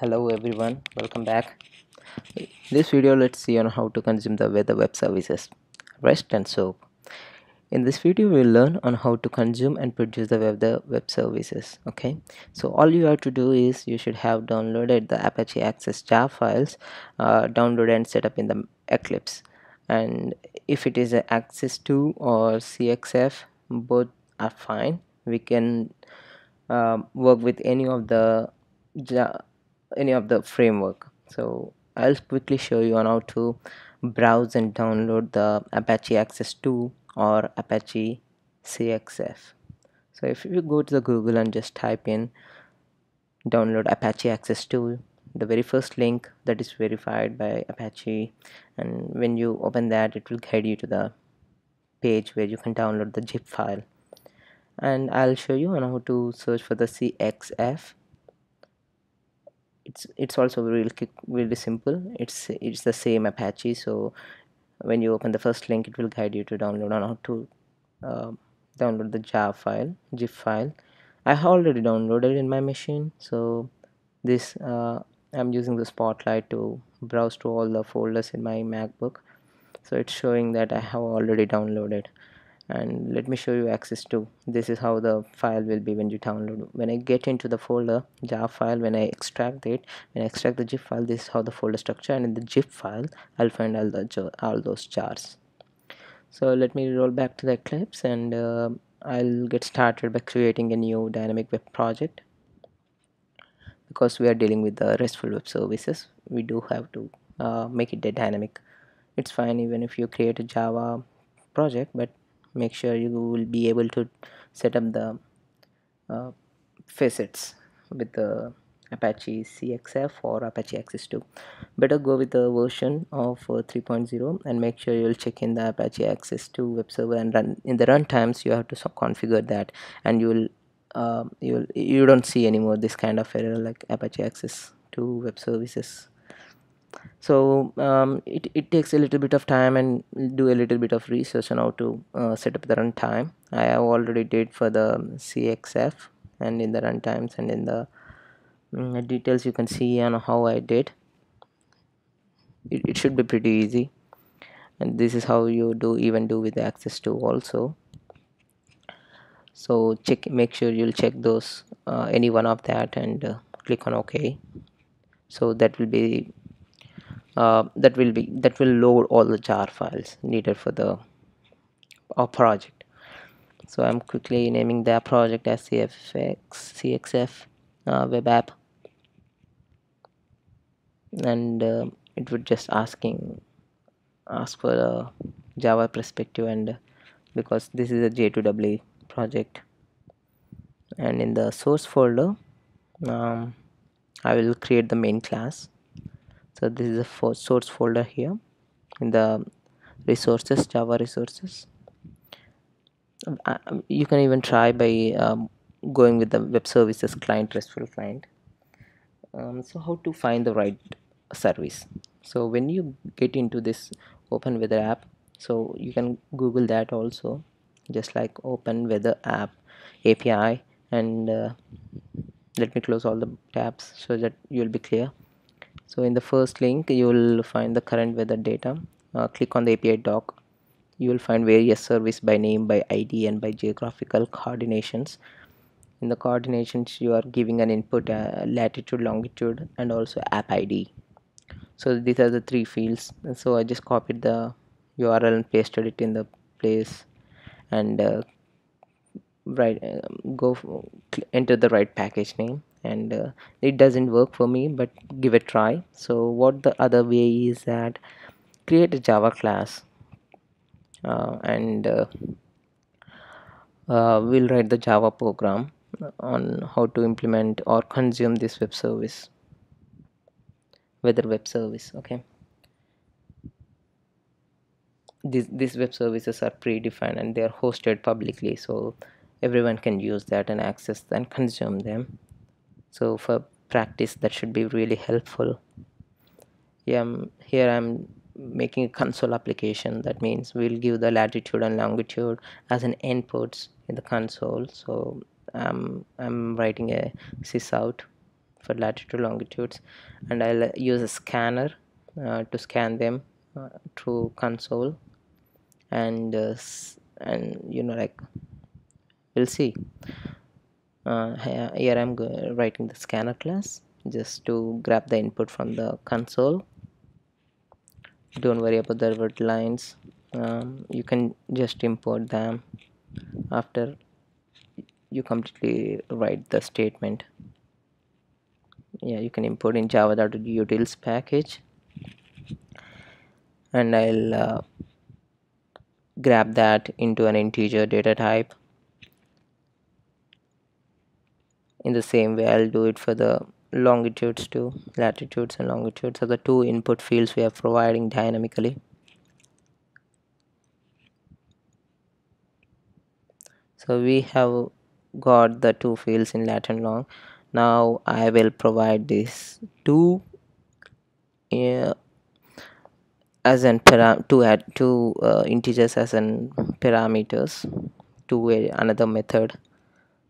hello everyone. Welcome back. In this video let's see on how to consume the weather web services rest and soap. In this video we'll learn on how to consume and produce the weather web services okay? So all you have to do is you should have downloaded the apache Axis jar files uh, download and set up in the eclipse. And if it is Axis 2 or cxf both are fine. We can um, work with any of the any of the framework. So I'll quickly show you on how to browse and download the Apache Axis 2 or Apache CXF so if you go to the Google and just type in download Apache Axis 2 the very first link that is verified by Apache and when you open that it will guide you to the page where you can download the zip file. And I'll show you on how to search for the CXF it's it's also really really simple. It's it's the same apache. So when you open the first link it will guide you to download on how to uh, download the jar file zip file. I have already downloaded in my machine. So this uh, i'm using the spotlight to browse to all the folders in my macbook. So it's showing that i have already downloaded and let me show you Axis 2 this is how the file will be when you download. When i get into the folder jar file when i extract it when i extract the zip file this is how the folder structure and in the zip file i'll find all the all those jars. So let me roll back to the eclipse and uh, i'll get started by creating a new dynamic web project. Because we are dealing with the restful web services we do have to uh, make it dynamic. It's fine even if you create a java project but make sure you will be able to set up the uh, facets with the Apache CXF or Apache Axis 2 better go with the version of uh, 3.0 and make sure you'll check in the Apache Axis 2 web server and run in the run times you have to configure that and you'll uh, you'll you don't see anymore this kind of error like Apache Axis 2 web services so um, it, it takes a little bit of time and do a little bit of research on how to uh, set up the runtime. I have already did for the CXF and in the runtimes and in the um, details you can see on how I did. It, it should be pretty easy. And this is how you do even do with Axis 2 also. So check make sure you'll check those uh, any one of that and uh, click on ok so that will be uh, that will be that will load all the jar files needed for the our project. So I'm quickly naming that project as CFX CXF uh, web app. And uh, it would just asking ask for a Java perspective and because this is a J2EE project. And in the source folder um, I will create the main class so this is a source folder here in the resources java resources. Uh, um, you can even try by um, going with the web services client restful client. Um, so how to find the right service? So when you get into this open weather app so you can google that also. Just like open weather app api and uh, let me close all the tabs so that you'll be clear so in the first link you will find the current weather data. Uh, click on the API doc. You will find various service by name by ID and by geographical coordinations. In the coordinations you are giving an input uh, latitude longitude and also app ID so these are the three fields. So I just copied the URL and pasted it in the place and uh, right um, go enter the right package name and uh, it doesn't work for me but give a try. So what the other way is that create a java class uh, and uh, uh we'll write the java program on how to implement or consume this web service weather web service okay? These, these web services are predefined and they are hosted publicly so everyone can use that and access and consume them so for practice that should be really helpful. Yeah I'm, here I'm making a console application. That means we'll give the latitude and longitude as an inputs in the console. So um, I'm writing a sysout for latitude longitudes and I'll use a scanner uh, to scan them uh, through console. And uh, and you know like we'll see here I'm writing the scanner class just to grab the input from the console. Don't worry about the word lines. Um, you can just import them after you completely write the statement. Yeah you can import in java.utils package. And I'll uh, grab that into an integer data type in the same way. I'll do it for the longitudes too latitudes and longitudes are the two input fields we are providing dynamically. So we have got the two fields in lat and long. Now I will provide this two uh, as an to add two uh, integers as an parameters to another method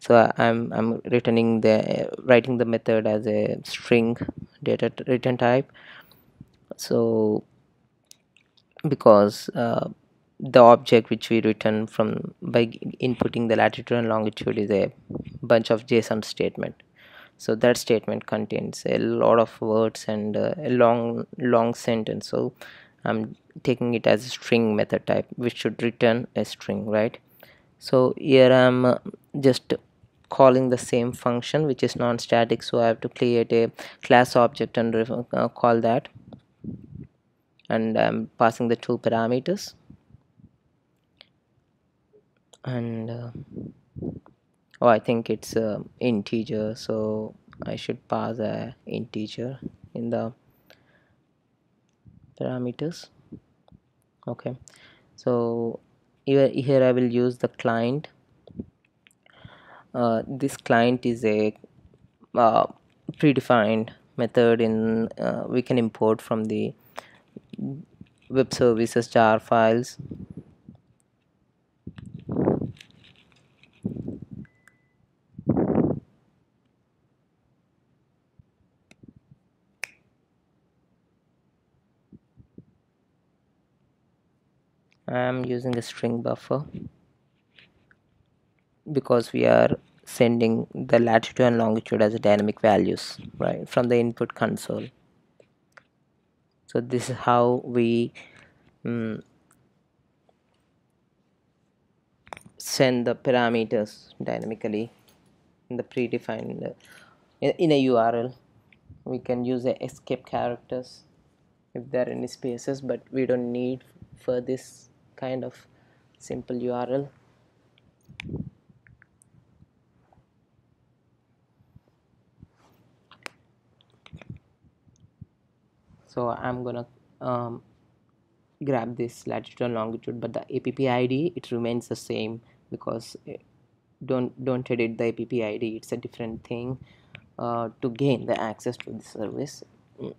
so I'm I'm returning the writing the method as a string data return type. So because uh, the object which we return from by inputting the latitude and longitude is a bunch of json statement. So that statement contains a lot of words and uh, a long long sentence. So i'm taking it as a string method type which should return a string right? So here i'm uh, just calling the same function which is non-static so i have to create a class object and uh, call that. And i'm passing the two parameters. And uh, oh I think it's a integer so I should pass a integer in the parameters. Okay. So here, here I will use the client uh, this client is a uh, predefined method in uh, we can import from the web services jar files. I'm using a string buffer because we are sending the latitude and longitude as dynamic values right from the input console. So this is how we um, send the parameters dynamically in the predefined uh, in, in a URL we can use the escape characters if there are any spaces but we don't need for this kind of simple URL so I'm gonna um, grab this latitude and longitude but the app id it remains the same because eh, don't don't edit the app id it's a different thing uh, to gain the access to the service. Mm.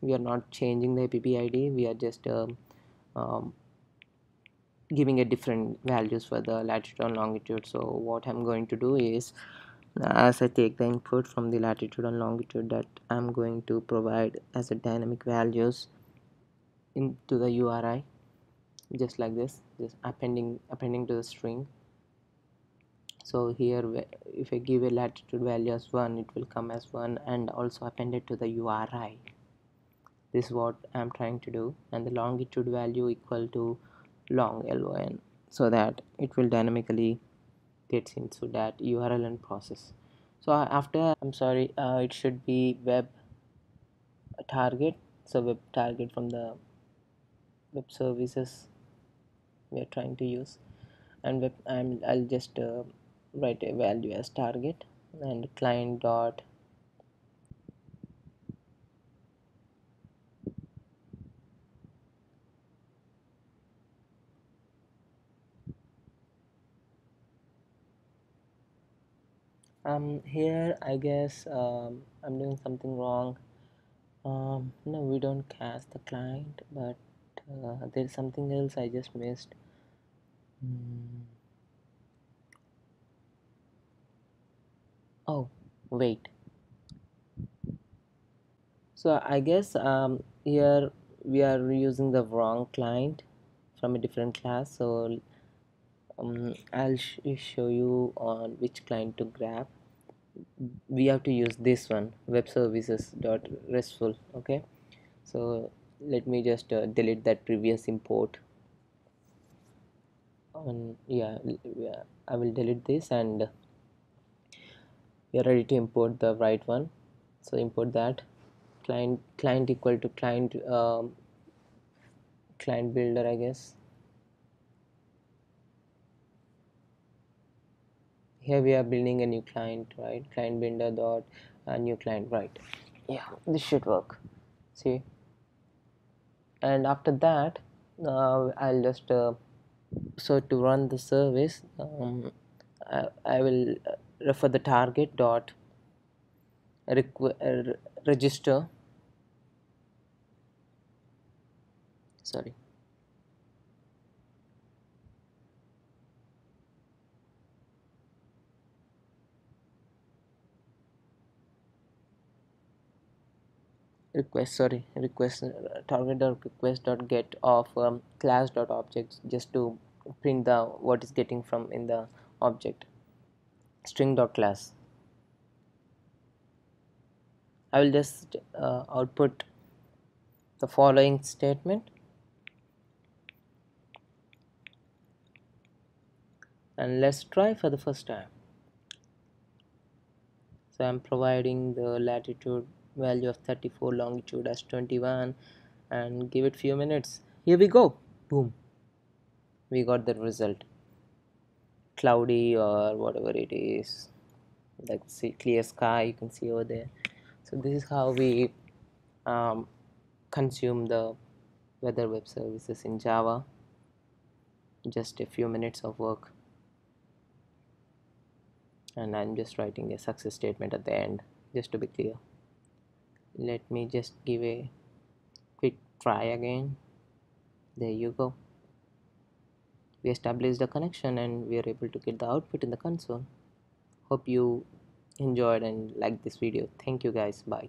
we are not changing the app id we are just um, um, giving a different values for the latitude and longitude. So what I'm going to do is as I take the input from the latitude and longitude that I'm going to provide as a dynamic values into the URI just like this just appending appending to the string. So here if I give a latitude value as 1 it will come as 1 and also appended to the URI this is what I'm trying to do. And the longitude value equal to long lon so that it will dynamically gets into that url and process. So after i'm sorry uh, it should be web target. So web target from the web services we are trying to use. And web I'm, i'll just uh, write a value as target and client dot here I guess um, I'm doing something wrong. Um, no we don't cast the client but uh, there's something else I just missed. Mm. oh wait. So I guess um, here we are using the wrong client from a different class so um, I'll sh show you on which client to grab we have to use this one web services dot restful okay? So let me just uh, delete that previous import. And yeah, yeah I will delete this and we are ready to import the right one. So import that. Client client equal to client um, client builder I guess here we are building a new client right? Client builder dot a new client right. Yeah this should work. See? And after that uh, I'll just uh, so to run the service um, I, I will refer the target dot uh, register. Sorry request sorry request uh, target dot request dot get of um, class dot objects just to print the what is getting from in the object. String dot class. I will just uh, output the following statement. And let's try for the first time. So I'm providing the latitude value of 34 longitude as 21 and give it few minutes. Here we go. Boom. We got the result. Cloudy or whatever it is. Like see clear sky you can see over there. So this is how we um, consume the weather web services in java. Just a few minutes of work. And I'm just writing a success statement at the end just to be clear let me just give a quick try again. There you go. We established the connection and we are able to get the output in the console. Hope you enjoyed and liked this video. Thank you guys. Bye